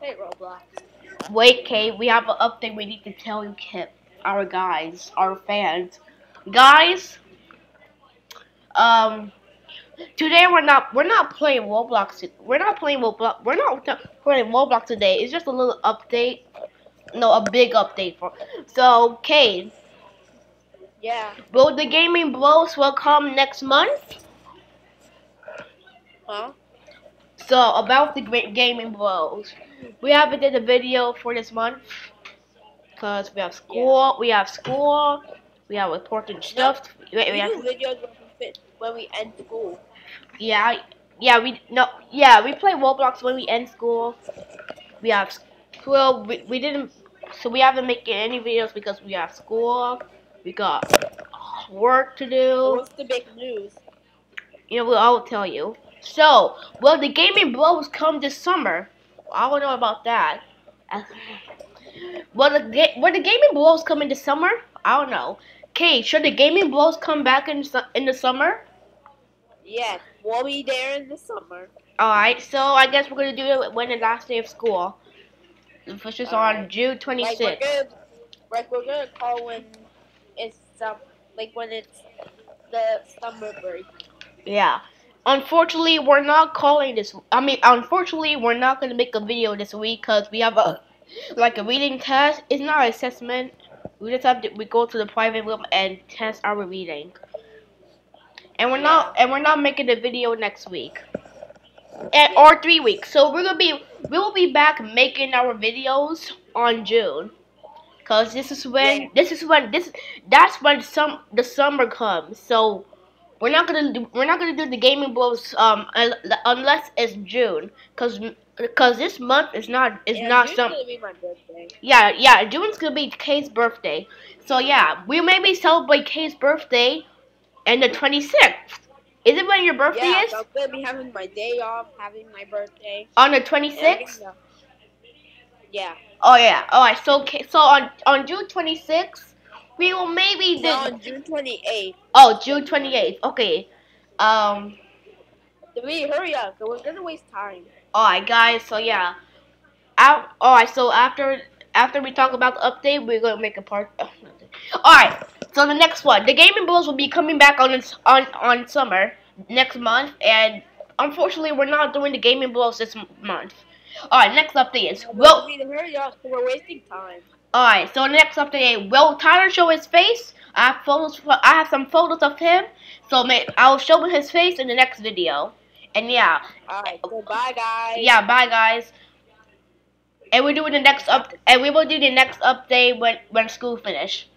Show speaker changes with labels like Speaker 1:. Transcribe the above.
Speaker 1: Hey, Roblox.
Speaker 2: Wait, Kate, we have an update we need to tell you, Kip. Our guys, our fans. Guys, um, today we're not we're not playing Roblox. We're not playing Roblox. We're not playing Roblox today. It's just a little update. No, a big update for. So, Kate.
Speaker 1: Yeah.
Speaker 2: Will the gaming bros will come next month?
Speaker 1: Huh?
Speaker 2: So about the great gaming bros, we haven't did a video for this month because we have school. We have school. We have important stuff. We,
Speaker 1: We,
Speaker 2: we have,
Speaker 1: videos when we, fit, when we end school.
Speaker 2: yeah, yeah. We no, yeah. We play Roblox when we end school. We have school. We, we didn't. So we haven't making any videos because we have school. We got work to do.
Speaker 1: What's the big news?
Speaker 2: You know, I will tell you. So, will the gaming bros come this summer? I don't know about that. Will the will the gaming bros come in the summer? I don't know. Okay, should the gaming bros come back in su- in the summer?
Speaker 1: Yes, we'll be there in the summer.
Speaker 2: All right. So I guess we're gonna do it when the last day of school, which is on. June twenty
Speaker 1: Like we're gonna, like we're gonna call when it's um, like when it's the summer break.
Speaker 2: Yeah. Unfortunately, we're not calling this. I mean, unfortunately, we're not gonna make a video this week because we have a like a reading test. It's not an assessment. We just have to we go to the private room and test our reading. And we're not and we're not making a video next week. And, or three weeks. So we're gonna be we will be back making our videos on June. Cause this is when this is when this that's when some the summer comes. So we're not gonna do, we're not gonna do the gaming bros um unless it's June, cause cause this month is not is
Speaker 1: Yeah,
Speaker 2: not
Speaker 1: June's
Speaker 2: some
Speaker 1: gonna be my birthday.
Speaker 2: yeah yeah June's gonna be Kay's birthday, so yeah we maybe celebrate Kay's birthday, and the twenty sixth. Is it when your birthday
Speaker 1: Yeah,
Speaker 2: is?
Speaker 1: so I'm gonna be having my day off, having my birthday.
Speaker 2: On the twenty sixth?
Speaker 1: uh, Yeah.
Speaker 2: Oh yeah. All right. So so on on June twenty sixth, we will maybe do.
Speaker 1: On June 28th.
Speaker 2: Oh, June twenty eighth. Okay. Um.
Speaker 1: We hurry up, 'cause we're gonna waste time.
Speaker 2: Alright guys, so yeah. Out alright, so after after we talk about the update, we're gonna make a part Alright, so the next one. The Gaming Bros will be coming back on on on summer next month and unfortunately we're not doing the Gaming Bros this month. Alright, next update is
Speaker 1: Well, we need to hurry up, we're wasting time.
Speaker 2: Alright, so the next update will Tyler show his face? I have photos I have some photos of him, so may, I'll show him his face in the next video. And yeah,
Speaker 1: Alright, so bye guys.
Speaker 2: yeah, bye guys. And we're doing the next up, and we will do the next update when when school finish.